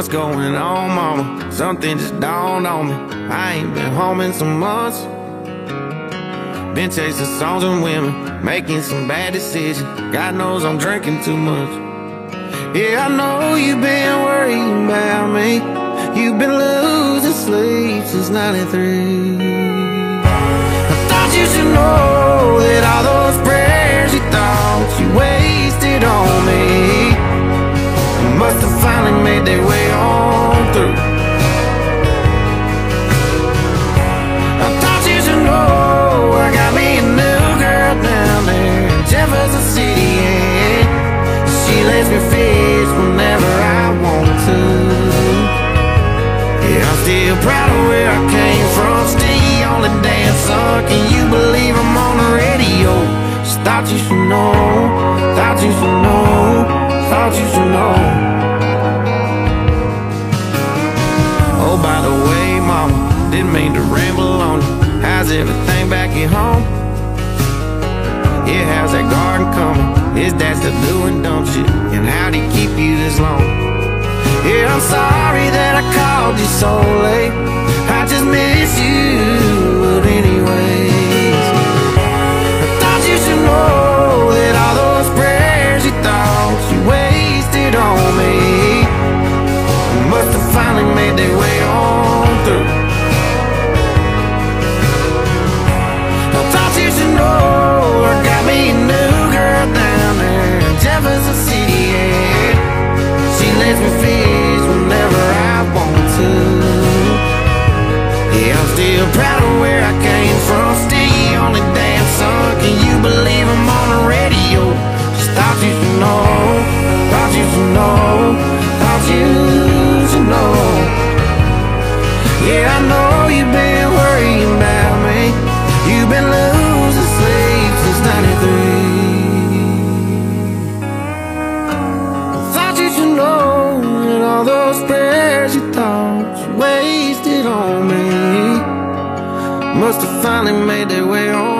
What's going on, mama? Something just dawned on me. I ain't been home in some months. Been chasing songs and women, making some bad decisions. God knows I'm drinking too much. Yeah, I know you've been worrying about me. You've been losing sleep since 93. I thought you should know that all those prayers you thought you wasted on me must have finally made their way on through. Thought you should know. Thought you should know. Thought you should know. Oh, by the way, mama, didn't mean to ramble on you. How's everything back at home? Yeah, how's that garden coming? Is that still doing dumb shit? And how'd he keep you this long? Yeah, I'm sorry that I called you so late. I just miss you, you should know. Yeah, I know you've been worrying about me. You've been losing sleep since '93. Thought you should know that all those prayers you thought you wasted on me must have finally made their way on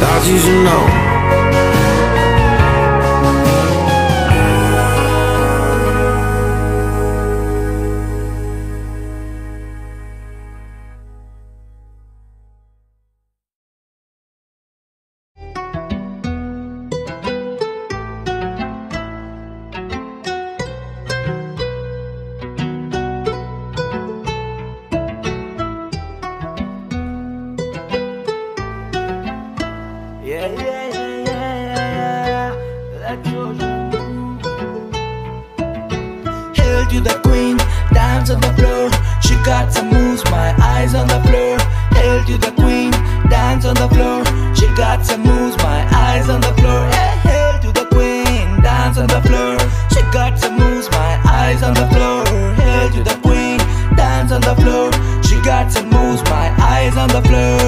Thought you should know. Hail to the queen, dance on the floor. She got some moves, my eyes on the floor. Hail to the queen, dance on the floor. She got some moves, my eyes on the floor. Hail to the queen, dance on the floor. She got some moves, my eyes on the floor. Hail to the queen, dance on the floor. She got some moves, my eyes on the floor.